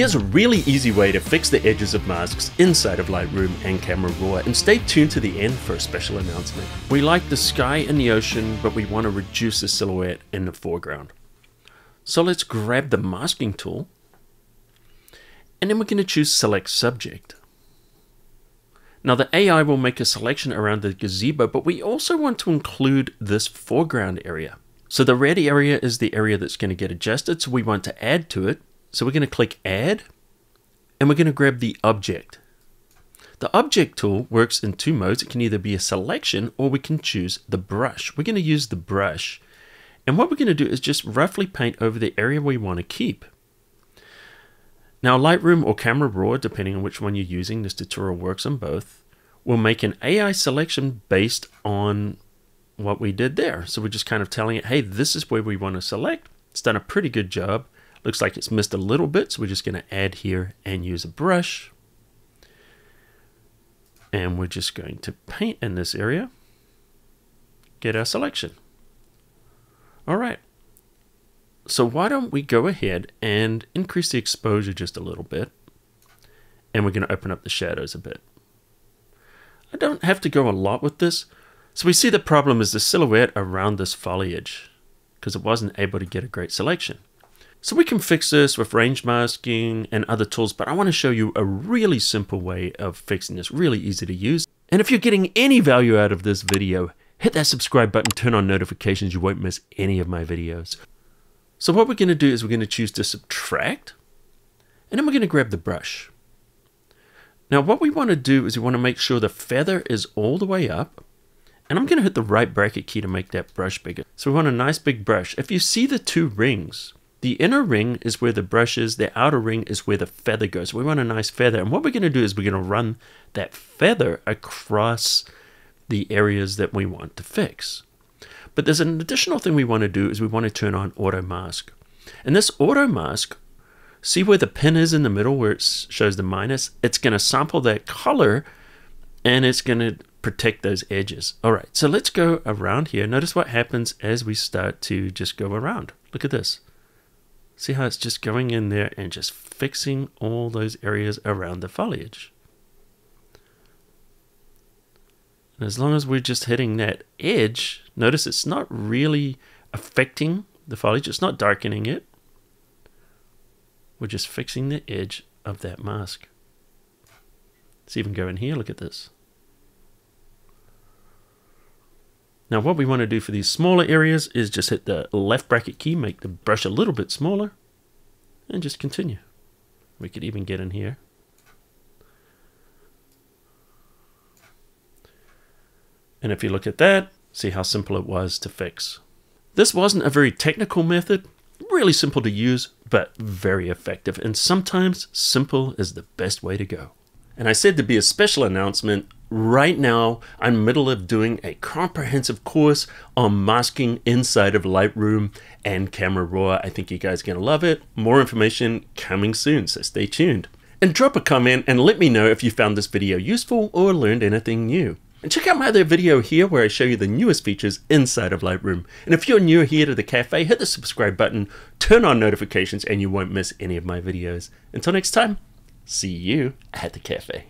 Here's a really easy way to fix the edges of masks inside of Lightroom and Camera Raw and stay tuned to the end for a special announcement. We like the sky and the ocean, but we want to reduce the silhouette in the foreground. So let's grab the masking tool and then we're going to choose select subject. Now the AI will make a selection around the gazebo, but we also want to include this foreground area. So the red area is the area that's going to get adjusted, so we want to add to it. So we're going to click Add, and we're going to grab the object. The object tool works in two modes. It can either be a selection or we can choose the brush. We're going to use the brush. And what we're going to do is just roughly paint over the area we want to keep. Now Lightroom or Camera Raw, depending on which one you're using, this tutorial works on both, will make an AI selection based on what we did there. So we're just kind of telling it, hey, this is where we want to select. It's done a pretty good job. Looks like it's missed a little bit, so we're just going to add here and use a brush. And we're just going to paint in this area. Get our selection. All right. So why don't we go ahead and increase the exposure just a little bit. And we're going to open up the shadows a bit. I don't have to go a lot with this. So we see the problem is the silhouette around this foliage because it wasn't able to get a great selection. So we can fix this with range masking and other tools, but I want to show you a really simple way of fixing this, really easy to use. And if you're getting any value out of this video, hit that subscribe button, turn on notifications, you won't miss any of my videos. So what we're going to do is we're going to choose to subtract, and then we're going to grab the brush. Now what we want to do is we want to make sure the feather is all the way up, and I'm going to hit the right bracket key to make that brush bigger. So we want a nice big brush. If you see the two rings, the inner ring is where the brush is, the outer ring is where the feather goes. We want a nice feather. And what we're going to do is we're going to run that feather across the areas that we want to fix. But there's an additional thing we want to do is we want to turn on auto mask. And this auto mask, see where the pin is in the middle where it shows the minus? It's going to sample that color and it's going to protect those edges. All right, so let's go around here. Notice what happens as we start to just go around. Look at this. See how it's just going in there and just fixing all those areas around the foliage. And as long as we're just hitting that edge, notice it's not really affecting the foliage. It's not darkening it. We're just fixing the edge of that mask. Let's even go in here. Look at this. Now what we want to do for these smaller areas is just hit the left bracket key, make the brush a little bit smaller, and just continue. We could even get in here. And if you look at that, see how simple it was to fix. This wasn't a very technical method, really simple to use, but very effective. And sometimes simple is the best way to go. And I said to be a special announcement, right now I'm middle of doing a comprehensive course on masking inside of Lightroom and Camera Raw. I think you guys are going to love it. More information coming soon, so stay tuned. And drop a comment and let me know if you found this video useful or learned anything new. And check out my other video here where I show you the newest features inside of Lightroom. And if you're new here to the cafe, hit the subscribe button, turn on notifications, and you won't miss any of my videos. Until next time, See you at the cafe.